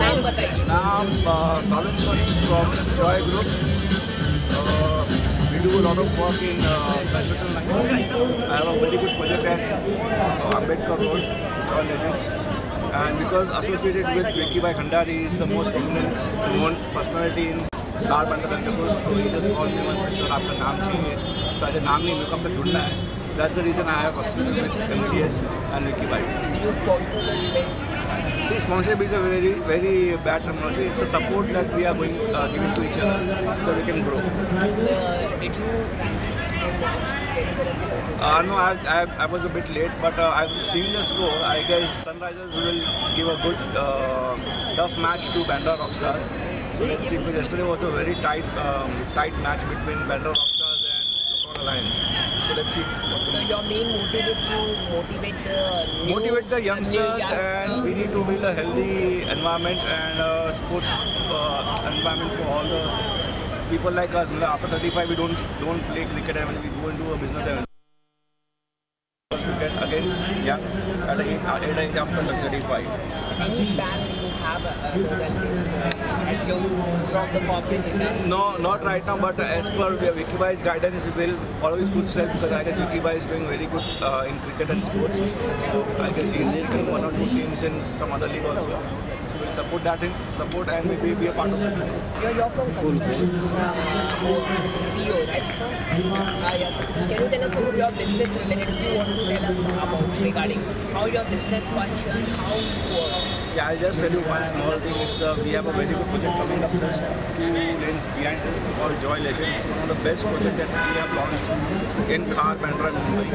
नाम बताइए Now, uh, Colin Sonny from Joy Group. Uh, we do a lot of work in uh, construction line. I have a very good project at uh, Ambedkar Road, Joy Legend. And because associated with Vicky Bhai Khandari is the most prominent known personality in car बंद करने को so he just called me once Mr. आपका नाम चाहिए so I said नाम नहीं अब तक जुड़ना है That's the reason I have MCS and Vicky Bhai. You sponsor the event. See, sponsorship is a very, very bad terminology. It's a support that we are going uh, giving to each other so that we can grow. Uh, did you see this match? Can you tell us about it? Uh, no, I, I, I was a bit late, but uh, I've seen the score. I guess Sunrisers will give a good, uh, tough match to Bandra Rockstars. So let's see. Because yesterday was a very tight, um, tight match between Bandra Rockstars and Lacrosse Alliance. So let's see. Your main motive is to motivate the new, motivate the new youngsters and we need to build a healthy environment and uh, sports uh, environment for all the people like us. After 35 we don't don't play cricket and we go into a business and get again young at a at age after 35. Any plan you have uh, other than this? Uh, as you from the corporate? No, not right now, but as per Vicky Bhai's guidance, we will follow his footsteps because I guess Vicky Bhai is doing very good uh, in cricket and sports. So I guess he's taken one or two teams in some other league also. So we'll support that in support and maybe be a part of it. You're, you're from construction uh, CEO, right, sir? Can you tell us about your business related? If you want to tell us about regarding how your business functions, how you work. See, I'll just tell you one small thing. It's uh, we have a very good project coming up just two lanes behind us called Joy Legend. It's one of the best projects that we have launched in Khar, Bandra, and Mumbai.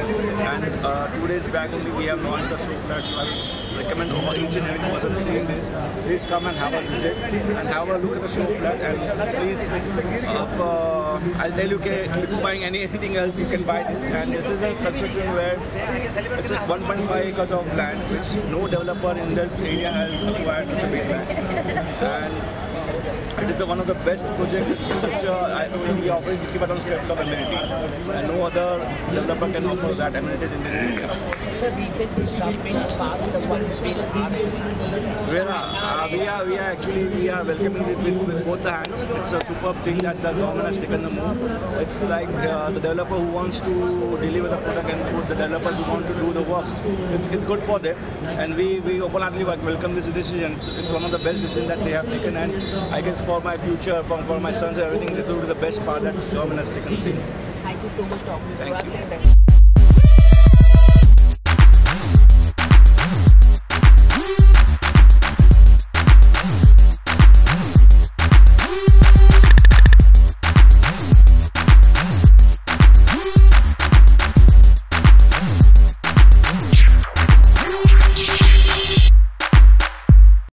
And uh, two days back only we have launched the show flat. So recommend all, each and every person seeing this, please come and have a visit and have a look at the show flat. And please, uh, uh, I'll tell you, okay, before buying any, anything else, you can buy this. And this is a construction where it's 1.5 acres of land, which no developer in this area has acquired such a big land. And it is one of the best projects I mean, we offering 60% square of amenities. And no other developer can offer that amenities in this area. Sir, recently government passed the one bill. Are We are, uh, we are, we are actually, we are welcoming it with, with both the hands. It's a superb thing that the government has taken the move. It's like uh, the developer who wants to deliver the product and the developers who want to do the work. It's, it's good for them. And we, we openly welcome this decision. It's, it's one of the best decisions that they have taken. And I guess for my future, for, for my sons and everything, this will be the best part that the government has taken. Thank you so much to Thank